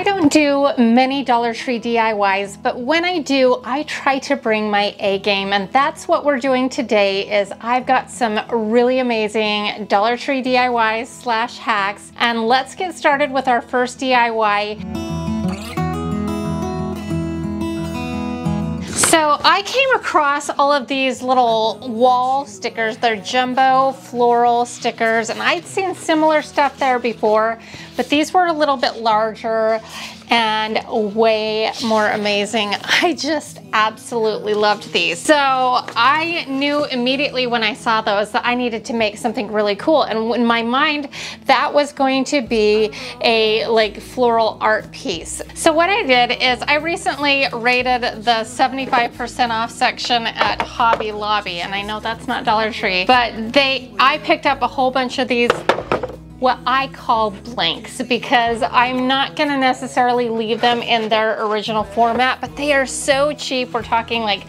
I don't do many Dollar Tree DIYs, but when I do, I try to bring my A game. And that's what we're doing today is I've got some really amazing Dollar Tree DIYs slash hacks. And let's get started with our first DIY. So I came across all of these little wall stickers. They're jumbo floral stickers and I'd seen similar stuff there before, but these were a little bit larger and way more amazing. I just absolutely loved these. So I knew immediately when I saw those that I needed to make something really cool. And in my mind, that was going to be a like floral art piece. So what I did is I recently rated the 75% off section at Hobby Lobby. And I know that's not Dollar Tree, but they, I picked up a whole bunch of these what I call blanks because I'm not gonna necessarily leave them in their original format, but they are so cheap. We're talking like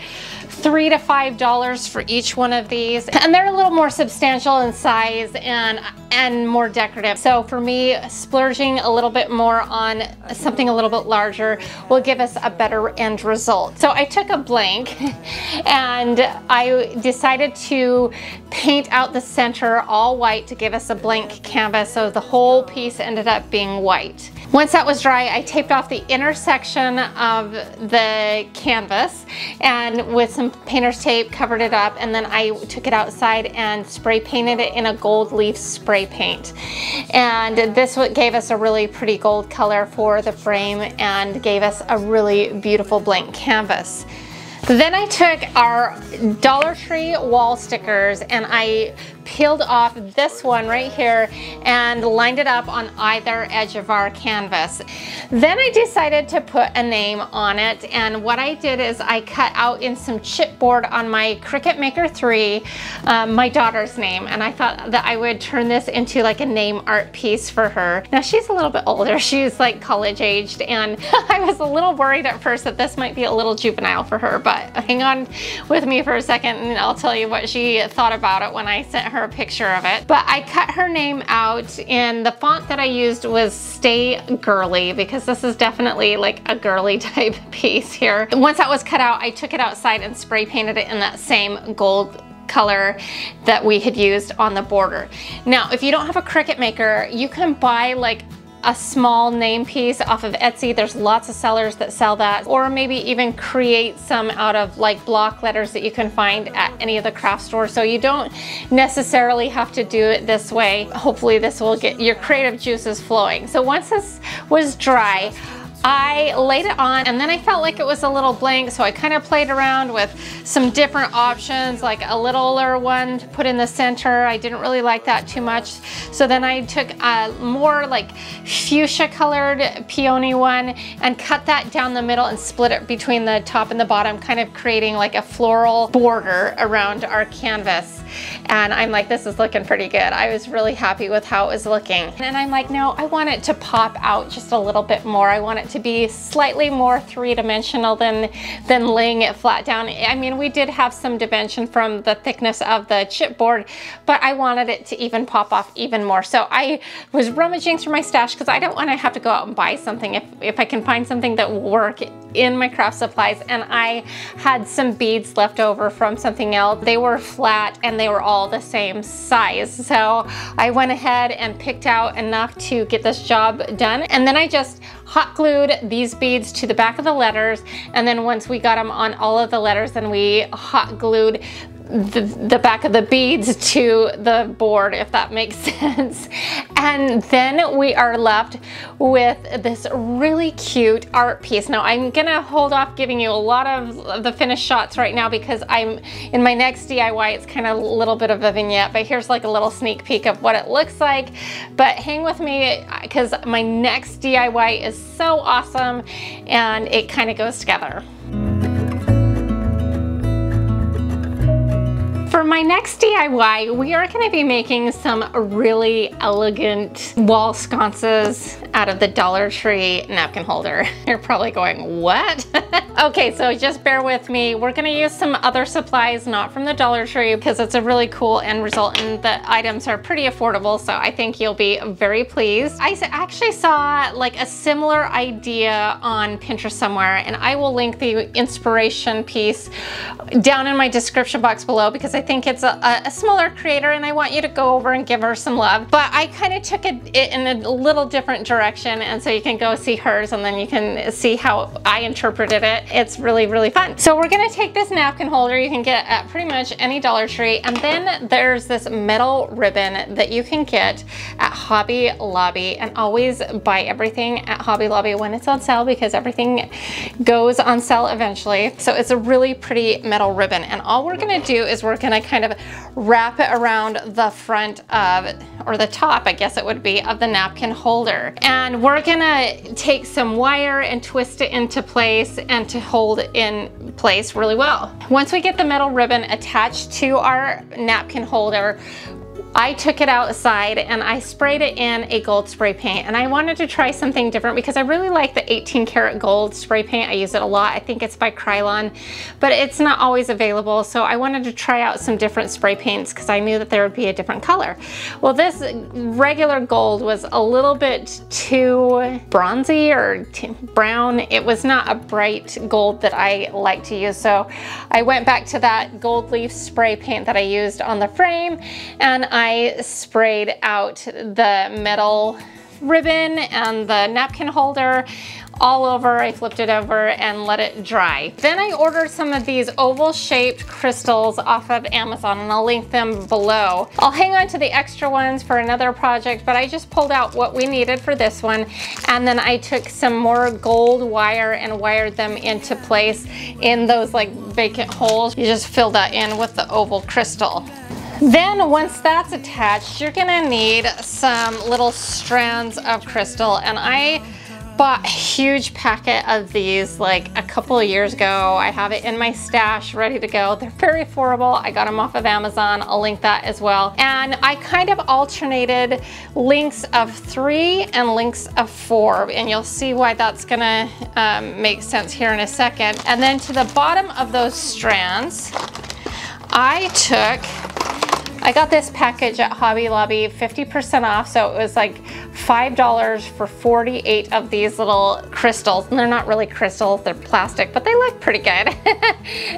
three to five dollars for each one of these. And they're a little more substantial in size and and more decorative. So for me splurging a little bit more on something a little bit larger will give us a better end result. So I took a blank and I decided to paint out the center all white to give us a blank canvas. So the whole piece ended up being white once that was dry, I taped off the intersection of the canvas and with some painter's tape covered it up and then I took it outside and spray painted it in a gold leaf spray paint. And this gave us a really pretty gold color for the frame and gave us a really beautiful blank canvas. Then I took our Dollar Tree wall stickers and I peeled off this one right here and lined it up on either edge of our canvas. Then I decided to put a name on it and what I did is I cut out in some chipboard on my Cricut Maker 3 um, my daughter's name and I thought that I would turn this into like a name art piece for her. Now she's a little bit older, she's like college aged and I was a little worried at first that this might be a little juvenile for her but hang on with me for a second and I'll tell you what she thought about it when I sent her a picture of it. But I cut her name out and the font that I used was Stay Girly because this is definitely like a girly type piece here. Once that was cut out, I took it outside and spray painted it in that same gold color that we had used on the border. Now, if you don't have a Cricut maker, you can buy like a small name piece off of Etsy. There's lots of sellers that sell that. Or maybe even create some out of like block letters that you can find at any of the craft stores. So you don't necessarily have to do it this way. Hopefully this will get your creative juices flowing. So once this was dry, I laid it on and then I felt like it was a little blank so I kind of played around with some different options like a littler one to put in the center. I didn't really like that too much so then I took a more like fuchsia colored peony one and cut that down the middle and split it between the top and the bottom kind of creating like a floral border around our canvas and I'm like this is looking pretty good. I was really happy with how it was looking and I'm like no I want it to pop out just a little bit more. I want it to be slightly more three-dimensional than, than laying it flat down. I mean, we did have some dimension from the thickness of the chipboard, but I wanted it to even pop off even more. So I was rummaging through my stash because I don't want to have to go out and buy something if, if I can find something that will work in my craft supplies and I had some beads left over from something else. They were flat and they were all the same size. So I went ahead and picked out enough to get this job done. And then I just hot glued these beads to the back of the letters and then once we got them on all of the letters then we hot glued the, the back of the beads to the board, if that makes sense. And then we are left with this really cute art piece. Now I'm gonna hold off giving you a lot of the finished shots right now because I'm in my next DIY, it's kind of a little bit of a vignette, but here's like a little sneak peek of what it looks like. But hang with me uh, because my next DIY is so awesome and it kind of goes together. My next DIY, we are gonna be making some really elegant wall sconces out of the Dollar Tree napkin holder. You're probably going, what? okay, so just bear with me. We're gonna use some other supplies, not from the Dollar Tree, because it's a really cool end result and the items are pretty affordable, so I think you'll be very pleased. I actually saw like a similar idea on Pinterest somewhere, and I will link the inspiration piece down in my description box below because I think it's a, a smaller creator and I want you to go over and give her some love. But I kind of took it in a little different direction and so you can go see hers and then you can see how I interpreted it. It's really, really fun. So we're gonna take this napkin holder you can get at pretty much any Dollar Tree and then there's this metal ribbon that you can get at Hobby Lobby and always buy everything at Hobby Lobby when it's on sale because everything goes on sale eventually. So it's a really pretty metal ribbon and all we're gonna do is we're gonna kind of wrap it around the front of, or the top I guess it would be, of the napkin holder. And we're gonna take some wire and twist it into place and to hold in place really well. Once we get the metal ribbon attached to our napkin holder, I took it outside and I sprayed it in a gold spray paint and I wanted to try something different because I really like the 18 karat gold spray paint. I use it a lot. I think it's by Krylon, but it's not always available. So I wanted to try out some different spray paints because I knew that there would be a different color. Well, this regular gold was a little bit too bronzy or brown. It was not a bright gold that I like to use. So I went back to that gold leaf spray paint that I used on the frame and I I sprayed out the metal ribbon and the napkin holder all over. I flipped it over and let it dry. Then I ordered some of these oval shaped crystals off of Amazon and I'll link them below. I'll hang on to the extra ones for another project, but I just pulled out what we needed for this one. And then I took some more gold wire and wired them into place in those like vacant holes. You just fill that in with the oval crystal. Then once that's attached, you're gonna need some little strands of crystal and I bought a huge packet of these like a couple of years ago. I have it in my stash ready to go. They're very affordable. I got them off of Amazon. I'll link that as well. And I kind of alternated links of three and links of four and you'll see why that's gonna um, make sense here in a second. And then to the bottom of those strands, I took I got this package at Hobby Lobby, 50% off, so it was like $5 for 48 of these little crystals. And they're not really crystals, they're plastic, but they look pretty good.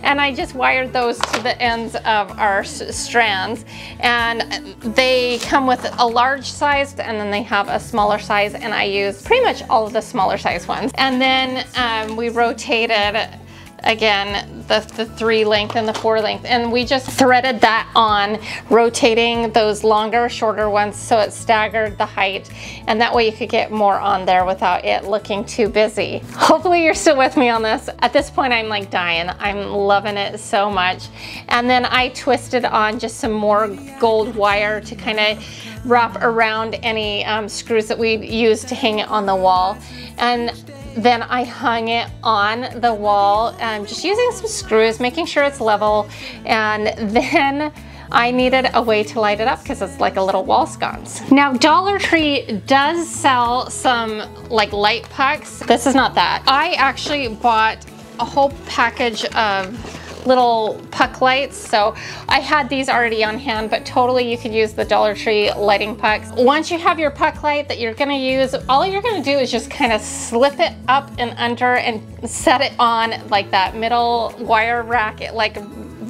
and I just wired those to the ends of our strands. And they come with a large size and then they have a smaller size and I use pretty much all of the smaller size ones. And then um, we rotated again, the, the three length and the four length. And we just threaded that on, rotating those longer, shorter ones so it staggered the height. And that way you could get more on there without it looking too busy. Hopefully you're still with me on this. At this point, I'm like dying. I'm loving it so much. And then I twisted on just some more gold wire to kind of wrap around any um, screws that we used to hang it on the wall. And then I hung it on the wall, um, just using some screws, making sure it's level. And then I needed a way to light it up because it's like a little wall sconce. Now Dollar Tree does sell some like light pucks. This is not that. I actually bought a whole package of little puck lights. So I had these already on hand, but totally you could use the Dollar Tree lighting pucks. Once you have your puck light that you're gonna use, all you're gonna do is just kind of slip it up and under and set it on like that middle wire rack, it like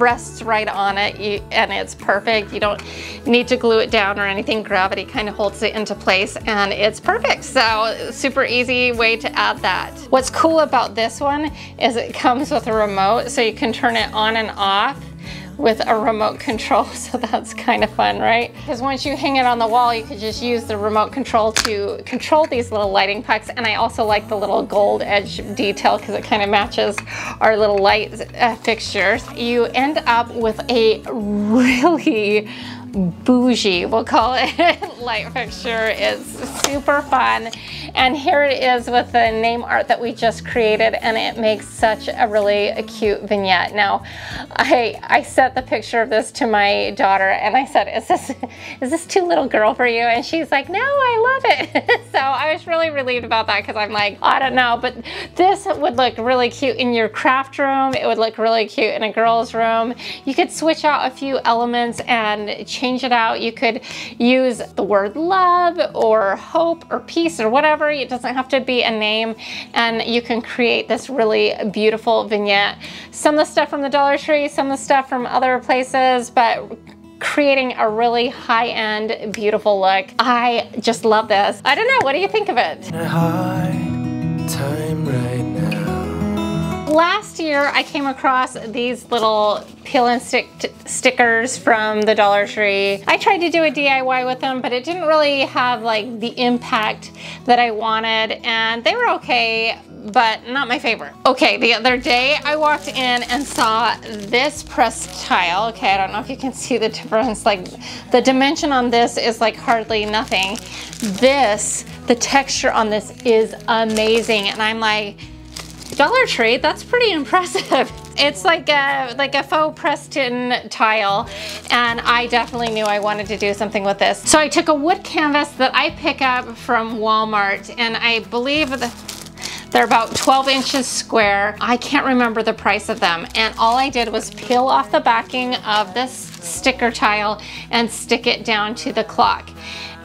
rests right on it you, and it's perfect. You don't need to glue it down or anything. Gravity kind of holds it into place and it's perfect. So super easy way to add that. What's cool about this one is it comes with a remote so you can turn it on and off with a remote control, so that's kind of fun, right? Because once you hang it on the wall, you could just use the remote control to control these little lighting pucks. And I also like the little gold edge detail because it kind of matches our little light uh, fixtures. You end up with a really bougie, we'll call it, light fixture is super fun. And here it is with the name art that we just created and it makes such a really cute vignette. Now, I, I sent the picture of this to my daughter and I said, is this, is this too little girl for you? And she's like, no, I love it. so I was really relieved about that because I'm like, I don't know, but this would look really cute in your craft room. It would look really cute in a girl's room. You could switch out a few elements and change it out. You could use the word love or hope or peace or whatever. It doesn't have to be a name and you can create this really beautiful vignette. Some of the stuff from the Dollar Tree, some of the stuff from other places, but creating a really high-end, beautiful look. I just love this. I don't know, what do you think of it? Last year I came across these little peel and stick stickers from the Dollar Tree. I tried to do a DIY with them, but it didn't really have like the impact that I wanted and they were okay, but not my favorite. Okay, the other day I walked in and saw this pressed tile. Okay, I don't know if you can see the difference. Like the dimension on this is like hardly nothing. This, the texture on this is amazing. And I'm like, Dollar Tree, that's pretty impressive. It's like a, like a faux pressed tin tile and I definitely knew I wanted to do something with this. So I took a wood canvas that I pick up from Walmart and I believe the, they're about 12 inches square. I can't remember the price of them. And all I did was peel off the backing of this sticker tile and stick it down to the clock.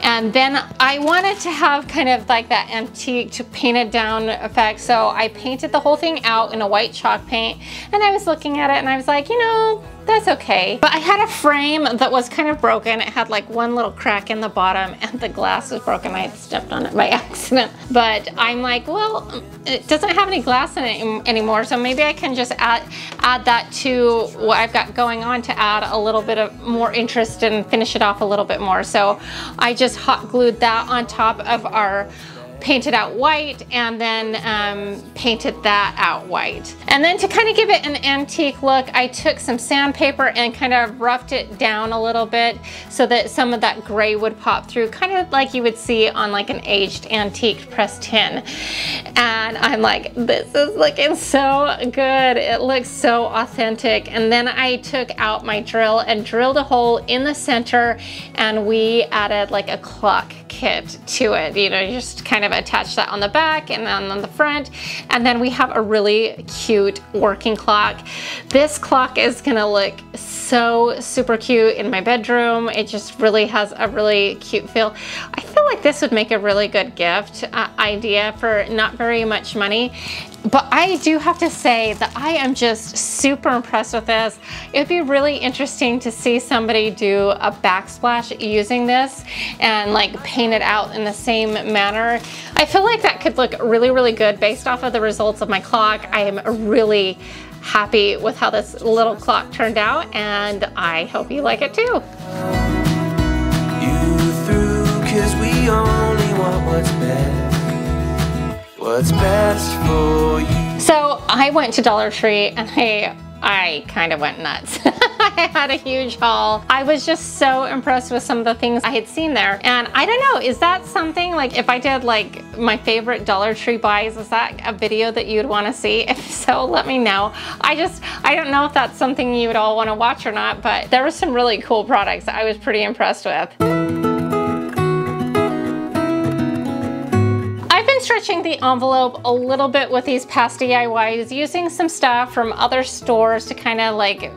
And then I wanted to have kind of like that antique to painted down effect. So I painted the whole thing out in a white chalk paint and I was looking at it and I was like, you know, that's okay. But I had a frame that was kind of broken. It had like one little crack in the bottom and the glass was broken. I had stepped on it by accident. But I'm like, well, it doesn't have any glass in it anymore. So maybe I can just add, add that to what I've got going on to add a little bit of more interest and finish it off a little bit more. So I just hot glued that on top of our painted out white and then um, painted that out white. And then to kind of give it an antique look, I took some sandpaper and kind of roughed it down a little bit so that some of that gray would pop through, kind of like you would see on like an aged antique pressed tin. And I'm like, this is looking so good. It looks so authentic. And then I took out my drill and drilled a hole in the center and we added like a clock kit to it. You know, just kind of attach that on the back and then on the front. And then we have a really cute working clock. This clock is gonna look so super cute in my bedroom. It just really has a really cute feel. I feel like this would make a really good gift uh, idea for not very much money. But I do have to say that I am just super impressed with this. It'd be really interesting to see somebody do a backsplash using this and like paint it out in the same manner. I feel like that could look really, really good based off of the results of my clock. I am really happy with how this little clock turned out and I hope you like it too. You through, cause we only want what's best what's best for you. So I went to Dollar Tree and I I kind of went nuts. I had a huge haul. I was just so impressed with some of the things I had seen there. And I don't know, is that something like if I did like my favorite Dollar Tree buys, is that a video that you'd want to see? If so, let me know. I just, I don't know if that's something you would all want to watch or not, but there were some really cool products I was pretty impressed with. Stretching the envelope a little bit with these past DIYs, using some stuff from other stores to kind of like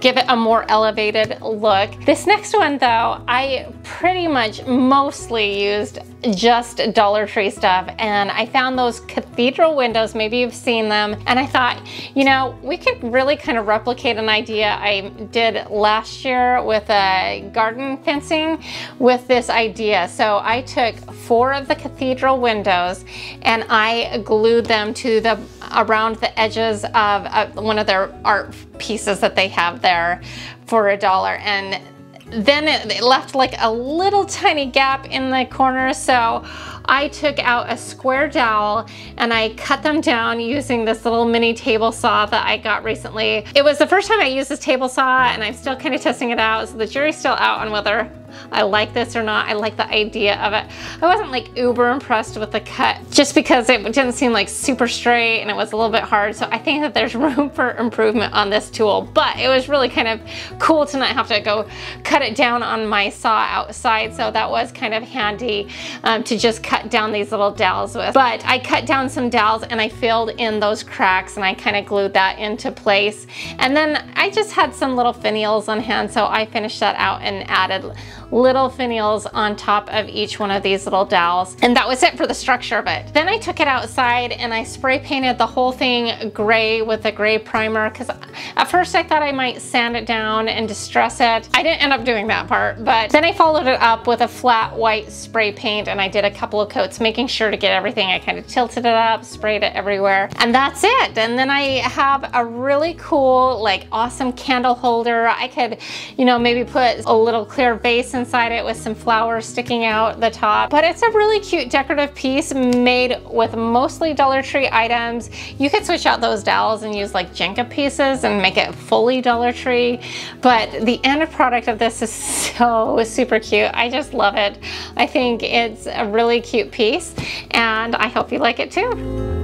give it a more elevated look. This next one though, I pretty much mostly used just Dollar Tree stuff and I found those cathedral windows, maybe you've seen them, and I thought, you know, we could really kind of replicate an idea I did last year with a garden fencing with this idea. So I took four of the cathedral windows and I glued them to the around the edges of uh, one of their art pieces that they have there for a dollar and then it, left like a little tiny gap in the corner. So I took out a square dowel and I cut them down using this little mini table saw that I got recently. It was the first time I used this table saw and I'm still kind of testing it out. So the jury's still out on whether I like this or not. I like the idea of it. I wasn't like uber impressed with the cut just because it didn't seem like super straight and it was a little bit hard. So I think that there's room for improvement on this tool, but it was really kind of cool to not have to go cut it down on my saw outside. So that was kind of handy um, to just cut down these little dowels with. But I cut down some dowels and I filled in those cracks and I kind of glued that into place. And then I just had some little finials on hand. So I finished that out and added little finials on top of each one of these little dowels. And that was it for the structure of it. Then I took it outside and I spray painted the whole thing gray with a gray primer because at first I thought I might sand it down and distress it. I didn't end up doing that part, but then I followed it up with a flat white spray paint and I did a couple of coats, making sure to get everything. I kind of tilted it up, sprayed it everywhere, and that's it. And then I have a really cool, like awesome candle holder. I could, you know, maybe put a little clear vase inside it with some flowers sticking out the top. But it's a really cute decorative piece made with mostly Dollar Tree items. You could switch out those dowels and use like Jenga pieces and make it fully Dollar Tree. But the end product of this is so super cute. I just love it. I think it's a really cute piece and I hope you like it too.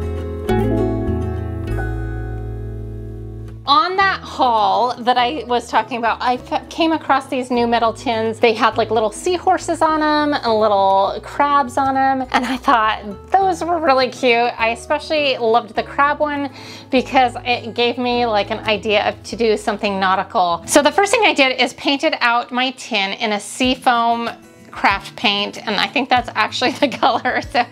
on that haul that I was talking about, I came across these new metal tins. They had like little seahorses on them and little crabs on them. And I thought those were really cute. I especially loved the crab one because it gave me like an idea of to do something nautical. So the first thing I did is painted out my tin in a seafoam craft paint and I think that's actually the color. So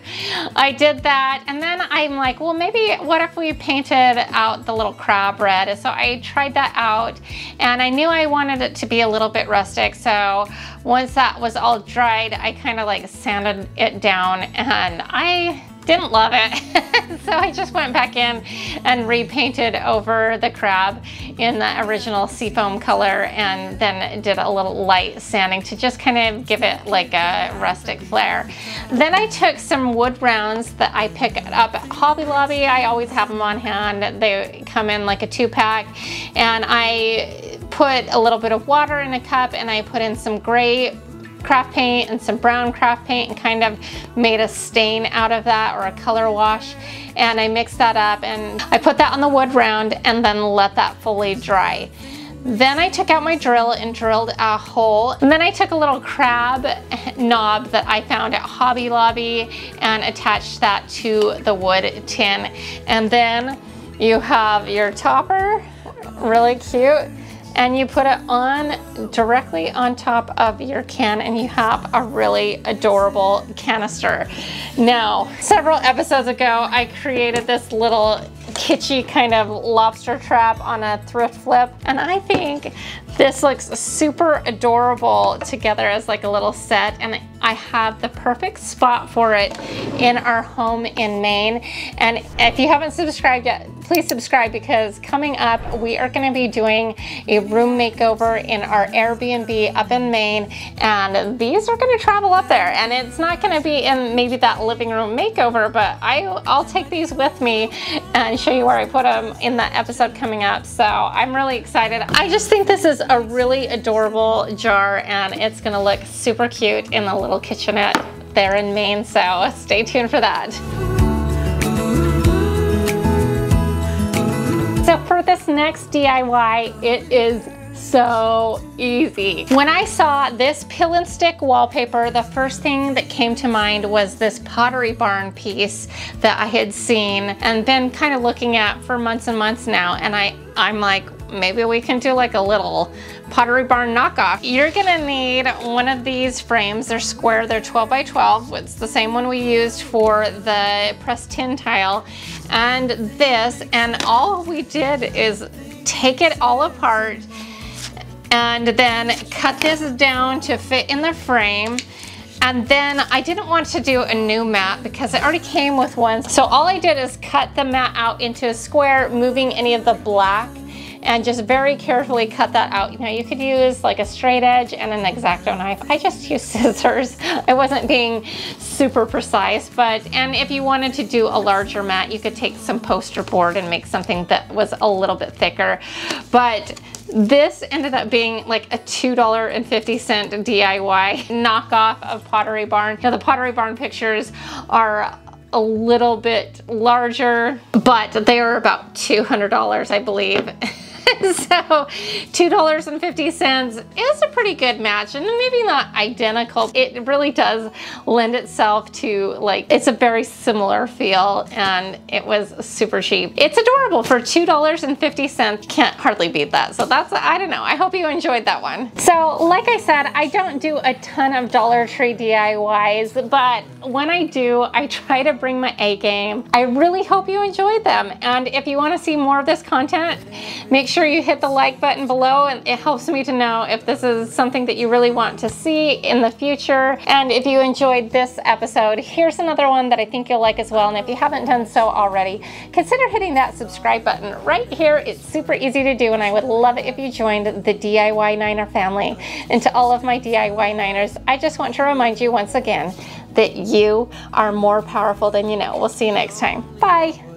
I did that and then I'm like, well, maybe what if we painted out the little crab red? So I tried that out and I knew I wanted it to be a little bit rustic. So once that was all dried, I kind of like sanded it down and I didn't love it. so I just went back in and repainted over the crab in the original seafoam color and then did a little light sanding to just kind of give it like a rustic flair. Then I took some wood rounds that I pick up at Hobby Lobby. I always have them on hand. They come in like a two pack and I put a little bit of water in a cup and I put in some gray craft paint and some brown craft paint and kind of made a stain out of that or a color wash and I mixed that up and I put that on the wood round and then let that fully dry. Then I took out my drill and drilled a hole. And then I took a little crab knob that I found at Hobby Lobby and attached that to the wood tin. And then you have your topper, really cute and you put it on directly on top of your can and you have a really adorable canister. Now, several episodes ago, I created this little kitschy kind of lobster trap on a thrift flip. And I think this looks super adorable together as like a little set. And I have the perfect spot for it in our home in Maine. And if you haven't subscribed yet, please subscribe because coming up, we are gonna be doing a room makeover in our Airbnb up in Maine. And these are gonna travel up there. And it's not gonna be in maybe that living room makeover, but I, I'll take these with me and show you where I put them in that episode coming up. So I'm really excited. I just think this is a really adorable jar and it's gonna look super cute in the little kitchenette there in Maine. So stay tuned for that. So for this next DIY, it is so easy. When I saw this pill and stick wallpaper, the first thing that came to mind was this Pottery Barn piece that I had seen and been kind of looking at for months and months now. And I, I'm like, maybe we can do like a little Pottery Barn knockoff. You're gonna need one of these frames. They're square, they're 12 by 12. It's the same one we used for the pressed tin tile and this. And all we did is take it all apart and then cut this down to fit in the frame. And then I didn't want to do a new mat because it already came with one. So all I did is cut the mat out into a square, moving any of the black and just very carefully cut that out. You know, you could use like a straight edge and an X-Acto knife. I just used scissors. I wasn't being super precise, but, and if you wanted to do a larger mat, you could take some poster board and make something that was a little bit thicker. But this ended up being like a $2.50 DIY knockoff of Pottery Barn. Know, the Pottery Barn pictures are a little bit larger, but they are about $200, I believe. so $2.50 is a pretty good match and maybe not identical. It really does lend itself to like, it's a very similar feel and it was super cheap. It's adorable for $2.50. Can't hardly beat that. So that's, I don't know. I hope you enjoyed that one. So like I said, I don't do a ton of Dollar Tree DIYs, but when I do, I try to bring my A game. I really hope you enjoyed them. And if you want to see more of this content, make sure you hit the like button below and it helps me to know if this is something that you really want to see in the future. And if you enjoyed this episode, here's another one that I think you'll like as well. And if you haven't done so already, consider hitting that subscribe button right here. It's super easy to do and I would love it if you joined the DIY Niner family. And to all of my DIY Niners, I just want to remind you once again that you are more powerful than you know. We'll see you next time. Bye.